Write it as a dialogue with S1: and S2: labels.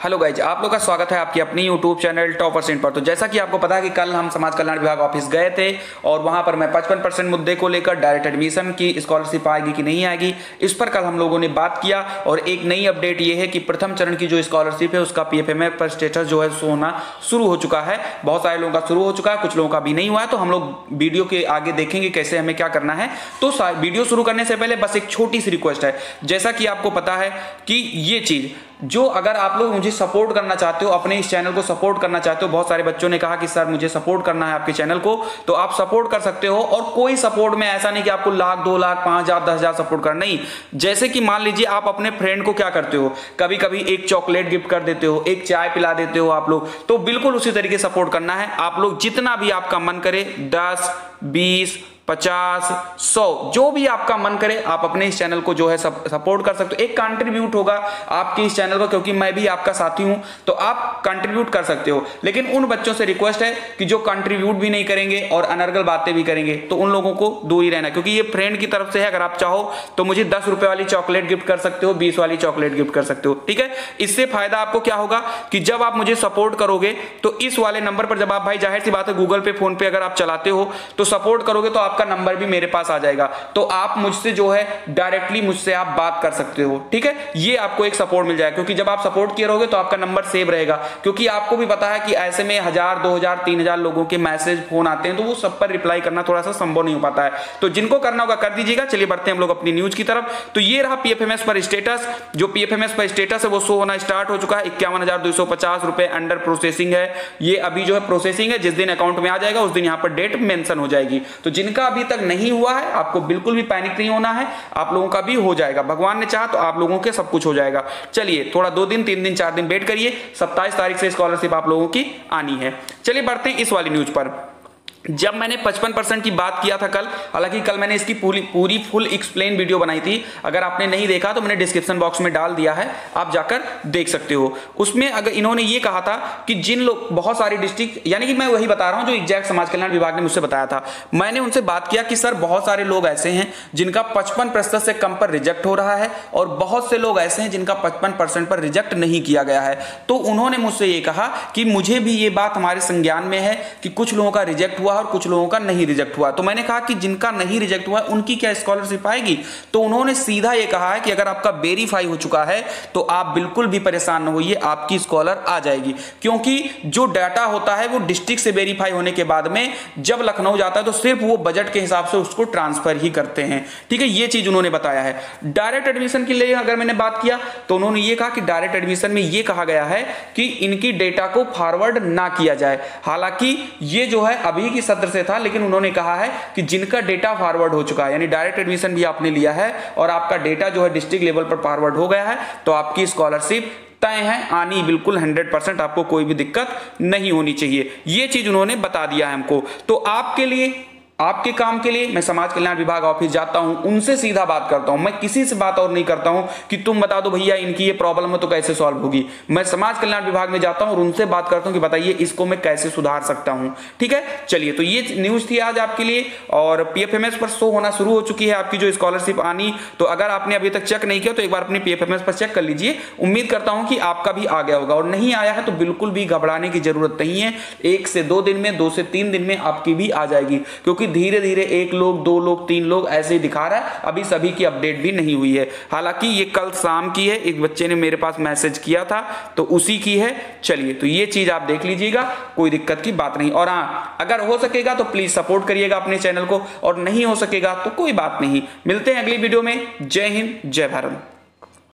S1: Hello guys आप लोग का स्वागत है आपकी अपनी यूट्यूब चैनल टॉप परसेंट पर। तो जैसा कि आपको पता है कि कल हम समाज कल्याण विभाग ऑफ़िस गए थे और वहाँ पर मैं 55 परसेंट मुद्दे को लेकर डायरेक्ट एडमिशन की स्कॉलरशिप आएगी कि नहीं आएगी, इस पर कल हम लोगों ने बात किया और एक नई अपडेट ये है कि प्रथम चरण की जो स्कॉलरशिप है उसका पी पर स्टेटस जो है शो होना शुरू हो चुका है। बहुत सारे लोगों का शुरू हो चुका है, कुछ लोगों का भी नहीं हुआ है। तो हम लोग वीडियो के आगे देखेंगे कैसे हमें क्या करना है। तो वीडियो शुरू करने से पहले बस एक छोटी सी रिक्वेस्ट है। जैसा कि आपको पता है कि ये चीज़ जो अगर आप लोग मुझे सपोर्ट करना चाहते हो, अपने इस चैनल को सपोर्ट करना चाहते हो, बहुत सारे बच्चों ने कहा कि, सर, मुझे सपोर्ट करना है आपके चैनल को। तो आप सपोर्ट कर सकते हो और कोई सपोर्ट में ऐसा नहीं कि आपको लाख, दो लाख, पाँच हज़ार, दस हज़ार सपोर्ट करना नहीं। जैसे कि मान लीजिए आप अपने फ्रेंड को क्या करते हो? कभी कभी एक चॉकलेट गिफ्ट कर देते हो, एक चाय पिला देते हो आप लोग। तो बिल्कुल उसी तरीके सपोर्ट करना है। आप लोग जितना भी आपका मन करे, दस, बीस पचास, सौ, जो भी आपका मन करे, आप अपने इस चैनल को जो है सपोर्ट कर सकते हो। एक कंट्रीब्यूट होगा आपके इस चैनल को, क्योंकि मैं भी आपका साथी हूँ तो आप कंट्रीब्यूट कर सकते हो। लेकिन उन बच्चों से रिक्वेस्ट है कि जो कंट्रीब्यूट भी नहीं करेंगे और अनर्गल बातें भी करेंगे तो उन लोगों को दूर ही रहना क्योंकि ये फ्रेंड की तरफ़ से है, अगर आप चाहो तो मुझे दस रुपए वाली चॉकलेट गिफ्ट कर सकते हो, बीस वाली चॉकलेट गिफ्ट कर सकते हो, ठीक है? इससे फ़ायदा आपको क्या होगा कि जब आप मुझे सपोर्ट करोगे तो इस वाले नंबर पर जब आप, भाई ज़ाहिर सी बात है गूगल पे फ़ोन पे अगर आप चलाते हो तो सपोर्ट करोगे तो आपका नंबर भी मेरे पास आ जाएगा। तो आप मुझसे जो है डायरेक्टली मुझसे आप बात कर सकते हो, ठीक है? ये आपको एक सपोर्ट मिल जाएगा, क्योंकि जब आप सपोर्ट किए रहोगे तो आपका नंबर सेव रहेगा। क्योंकि आपको भी पता है कि ऐसे में हज़ार, दो हज़ार, तीन हज़ार लोगों के मैसेज फ़ोन आते हैं तो वो सब पर रिप्लाई करना थोड़ा सा संभव नहीं हो पाता है। तो जिनको करना होगा, कर दीजिएगा। चलिए बढ़ते हैं हम लोग अपनी न्यूज़ की तरफ़। तो ये रहा पीएफएमएस पर स्टेटस जो पीएफएमएस पर स्टेटस है, वो शो होना स्टार्ट हो चुका है। इक्यावन रुपए अंडर प्रोसेसिंग है। ये अभी जो है प्रोसेसिंग है, जिस दिन अकाउंट में आ जाएगा, उस दिन यहाँ पर डेट मेंशन हो जाएगी। तो जिनका अभी तक नहीं हुआ है, आपको बिल्कुल भी पैनिक नहीं होना है, आप लोगों का भी हो जाएगा। भगवान ने चाहा तो आप लोगों के सब कुछ हो जाएगा। चलिए, थोड़ा दो दिन, तीन दिन, चार दिन वेट करिए, सत्ताईस तारीख से स्कॉलरशिप आप लोगों की आनी है। चलिए, बढ़ते हैं इस वाली न्यूज़ पर। जब मैंने 55 परसेंट की बात किया था कल, हालाँकि कल मैंने इसकी पूरी पूरी फुल एक्सप्लेन वीडियो बनाई थी। अगर आपने नहीं देखा तो मैंने डिस्क्रिप्शन बॉक्स में डाल दिया है, आप जाकर देख सकते हो। उसमें अगर इन्होंने ये कहा था कि जिन लोग, बहुत सारी डिस्ट्रिक्ट यानी कि मैं वही बता रहा हूँ जो एग्जैक्ट समाज कल्याण विभाग ने मुझसे बताया था। मैंने उनसे बात किया कि, सर, बहुत सारे लोग ऐसे हैं जिनका पचपन से कम पर रिजेक्ट हो रहा है और बहुत से लोग ऐसे हैं जिनका पचपन पर रिजेक्ट नहीं किया गया है। तो उन्होंने मुझसे ये कहा कि, मुझे भी ये बात हमारे संज्ञान में है कि कुछ लोगों का रिजेक्ट हुआ और कुछ लोगों का नहीं रिजेक्ट हुआ। तो मैंने कहा कि जिनका नहीं रिजेक्ट हुआ, उनकी क्या स्कॉलरशिप आएगी? तो उन्होंने सीधा ये कहा है कि अगर आपका वेरीफाई हो चुका है तो आप बिल्कुल भी परेशान न होइए, आपकी स्कॉलर आ जाएगी। क्योंकि जो डाटा होता है, वो डिस्ट्रिक्ट से वेरीफाई होने के बाद में जब लखनऊ जाता है तो सिर्फ़ वो बजट के हिसाब से उसको ट्रांसफ़र ही करते हैं। ठीक है, ये चीज़ उन्होंने बताया है। डायरेक्ट एडमिशन के लिए अगर मैंने बात किया तो उन्होंने ये कहा कि डायरेक्ट एडमिशन में ये कहा गया है कि इनकी डेटा को फॉरवर्ड ना किया जाए। हालाँकि ये जो है, अभी की सत्र से था, लेकिन उन्होंने कहा है कि जिनका डेटा फॉरवर्ड हो चुका है, यानी डायरेक्ट एडमिशन भी आपने लिया है और आपका डेटा जो है डिस्ट्रिक्ट लेवल पर फॉरवर्ड हो गया है तो आपकी स्कॉलरशिप तय है, आनी बिल्कुल 100 परसेंट आपको कोई भी दिक्कत नहीं होनी चाहिए। ये चीज़ उन्होंने बता दिया है हमको। तो आपके लिए आपके काम के लिए मैं समाज कल्याण विभाग ऑफ़िस जाता हूँ, उनसे सीधा बात करता हूँ। मैं किसी से बात और नहीं करता हूँ कि तुम बता दो भैया इनकी ये प्रॉब्लम है तो कैसे सॉल्व होगी। मैं समाज कल्याण विभाग में जाता हूँ और उनसे बात करता हूँ कि बताइए इसको मैं कैसे सुधार सकता हूँ। ठीक है? चलिए तो ये न्यूज़ थी आज आपके लिए और पीएफएमएस पर शो होना शुरू हो चुकी है आपकी जो स्कॉलरशिप आनी। तो अगर आपने अभी तक चेक नहीं किया तो एक बार अपने पीएफएमएस पर चेक कर लीजिए। उम्मीद करता हूँ कि आपका भी आ गया होगा और नहीं आया है तो बिल्कुल भी घबराने की ज़रूरत नहीं है। एक से दो दिन में, दो से तीन दिन में आपकी भी आ जाएगी, क्योंकि धीरे धीरे एक लोग, दो लोग, तीन लोग ऐसे ही दिखा रहा है। अभी सभी की अपडेट भी नहीं हुई है। हालाँकि ये कल शाम की है, एक बच्चे ने मेरे पास मैसेज किया था तो उसी की है। चलिए तो ये चीज़ आप देख लीजिएगा, कोई दिक्कत की बात नहीं। और हाँ अगर हो सकेगा तो प्लीज़ सपोर्ट करिएगा अपने चैनल को, और नहीं हो सकेगा तो कोई बात नहीं। मिलते हैं अगली वीडियो में। जय हिंद, जय भारत।